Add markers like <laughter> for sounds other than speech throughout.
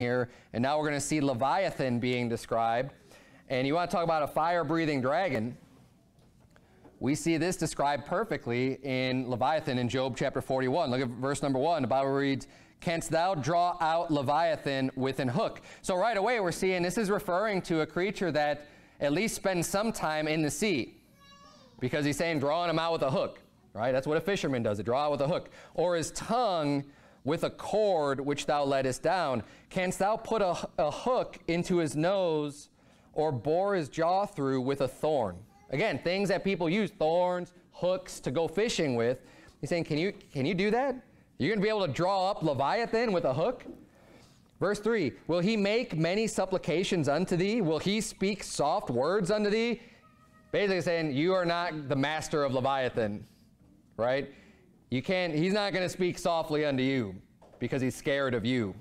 here, and now we're going to see Leviathan being described. And you want to talk about a fire-breathing dragon, we see this described perfectly in Leviathan in Job chapter 41. Look at verse number 1. The Bible reads, Canst thou draw out Leviathan with an hook? So right away we're seeing this is referring to a creature that at least spends some time in the sea. Because he's saying drawing him out with a hook. Right? That's what a fisherman does, it draw out with a hook. Or his tongue with a cord which thou lettest down. Canst thou put a, a hook into his nose or bore his jaw through with a thorn? Again, things that people use, thorns, hooks to go fishing with. He's saying, can you, can you do that? You're going to be able to draw up Leviathan with a hook? Verse 3, Will he make many supplications unto thee? Will he speak soft words unto thee? Basically saying, you are not the master of Leviathan, right? You can't, he's not going to speak softly unto you because he's scared of you.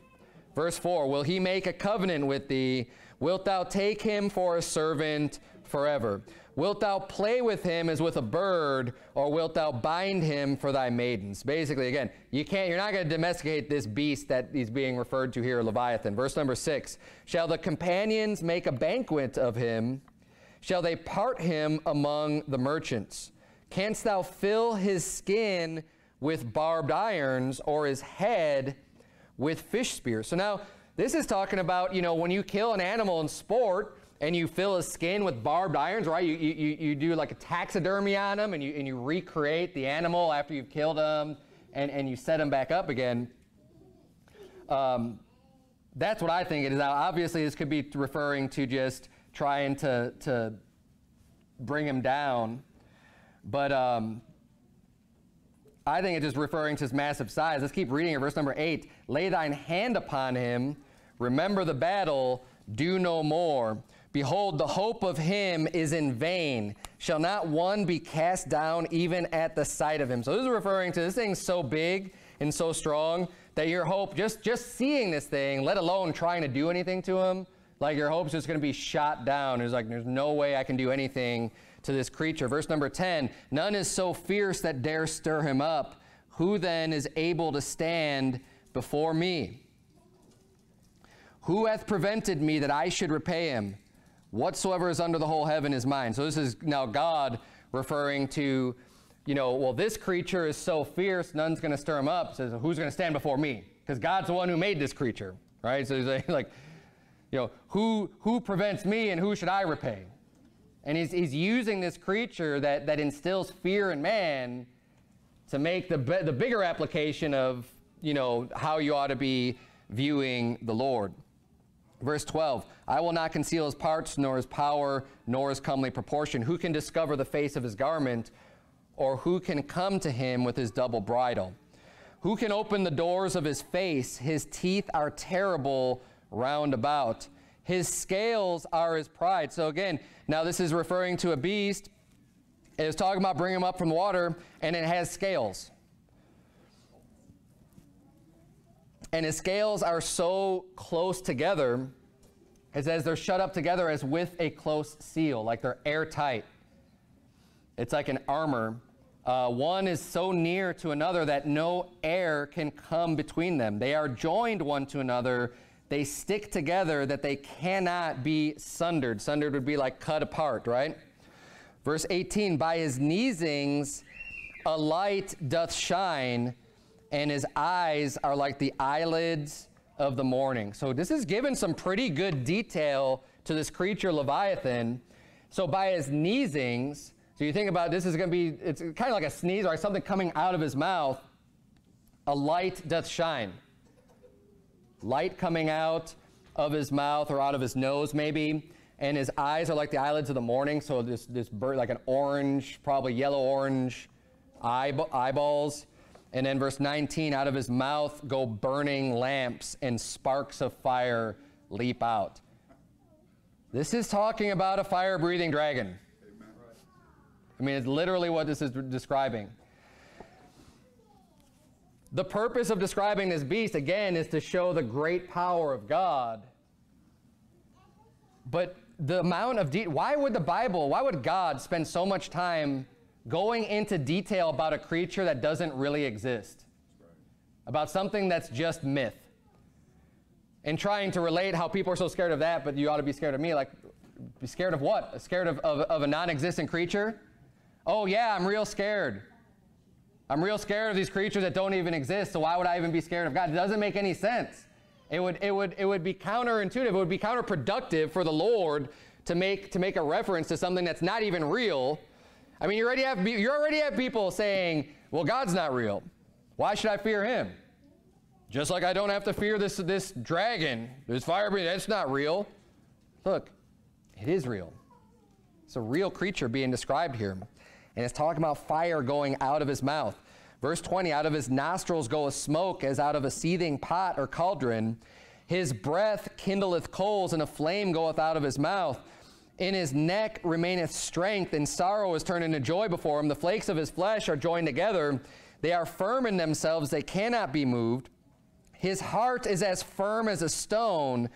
Verse 4, Will he make a covenant with thee? Wilt thou take him for a servant forever? Wilt thou play with him as with a bird, or wilt thou bind him for thy maidens? Basically, again, you can't, you're not going to domesticate this beast that is being referred to here, Leviathan. Verse number 6, Shall the companions make a banquet of him? Shall they part him among the merchants? Canst thou fill his skin with barbed irons or his head with fish spears. So now this is talking about, you know, when you kill an animal in sport and you fill his skin with barbed irons, right? You, you, you do like a taxidermy on him and you, and you recreate the animal after you've killed him and, and you set him back up again. Um, that's what I think it is. Now, obviously, this could be referring to just trying to, to bring him down. But um, I think it's just referring to his massive size. Let's keep reading it. Verse number 8. Lay thine hand upon him. Remember the battle. Do no more. Behold, the hope of him is in vain. Shall not one be cast down even at the sight of him? So this is referring to this thing's so big and so strong that your hope, just, just seeing this thing, let alone trying to do anything to him, like your hope's just going to be shot down. It's like, there's no way I can do anything to this creature. Verse number 10, none is so fierce that dare stir him up. Who then is able to stand before me? Who hath prevented me that I should repay him? Whatsoever is under the whole heaven is mine. So this is now God referring to, you know, well, this creature is so fierce, none's going to stir him up. Says, who's going to stand before me? Because God's the one who made this creature, right? So he's <laughs> like, you know, who, who prevents me and who should I repay? And he's, he's using this creature that, that instills fear in man to make the, the bigger application of, you know, how you ought to be viewing the Lord. Verse 12, I will not conceal his parts, nor his power, nor his comely proportion. Who can discover the face of his garment, or who can come to him with his double bridle? Who can open the doors of his face? His teeth are terrible round about. His scales are his pride. So again, now this is referring to a beast. It is talking about bringing him up from the water, and it has scales. And his scales are so close together, it says they're shut up together as with a close seal, like they're airtight. It's like an armor. Uh, one is so near to another that no air can come between them. They are joined one to another they stick together that they cannot be sundered. Sundered would be like cut apart, right? Verse 18, by his neesings a light doth shine, and his eyes are like the eyelids of the morning. So this is given some pretty good detail to this creature Leviathan. So by his neesings, so you think about this is going to be, it's kind of like a sneeze or something coming out of his mouth, a light doth shine light coming out of his mouth or out of his nose maybe. And his eyes are like the eyelids of the morning so this this bird like an orange probably yellow orange eyeballs. And then verse 19 out of his mouth go burning lamps and sparks of fire leap out. This is talking about a fire breathing dragon I mean it's literally what this is describing the purpose of describing this beast, again, is to show the great power of God. But the amount of detail, why would the Bible, why would God spend so much time going into detail about a creature that doesn't really exist? About something that's just myth. and trying to relate how people are so scared of that, but you ought to be scared of me. Like, be scared of what? Scared of, of, of a non existent creature? Oh, yeah, I'm real scared. I'm real scared of these creatures that don't even exist, so why would I even be scared of God? It doesn't make any sense. It would, it would, it would be counterintuitive. It would be counterproductive for the Lord to make, to make a reference to something that's not even real. I mean, you already, have, you already have people saying, well, God's not real. Why should I fear him? Just like I don't have to fear this, this dragon, this fire that's not real. Look, it is real. It's a real creature being described here. And it's talking about fire going out of his mouth. Verse 20 Out of his nostrils goeth smoke as out of a seething pot or cauldron. His breath kindleth coals, and a flame goeth out of his mouth. In his neck remaineth strength, and sorrow is turned into joy before him. The flakes of his flesh are joined together. They are firm in themselves, they cannot be moved. His heart is as firm as a stone,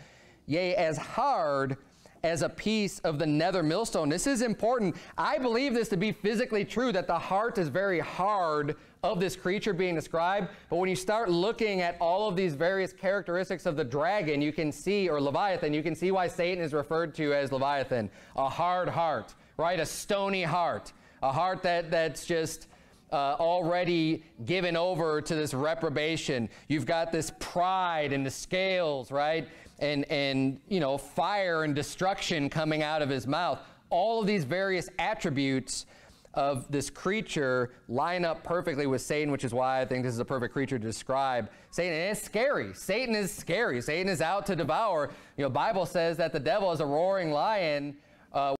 yea, as hard as a piece of the nether millstone. This is important. I believe this to be physically true, that the heart is very hard of this creature being described. But when you start looking at all of these various characteristics of the dragon, you can see, or Leviathan, you can see why Satan is referred to as Leviathan. A hard heart, right? A stony heart. A heart that, that's just uh, already given over to this reprobation. You've got this pride and the scales, right? And, and, you know, fire and destruction coming out of his mouth. All of these various attributes of this creature line up perfectly with Satan, which is why I think this is a perfect creature to describe Satan. And it's scary. Satan is scary. Satan is out to devour. You know, Bible says that the devil is a roaring lion. Uh,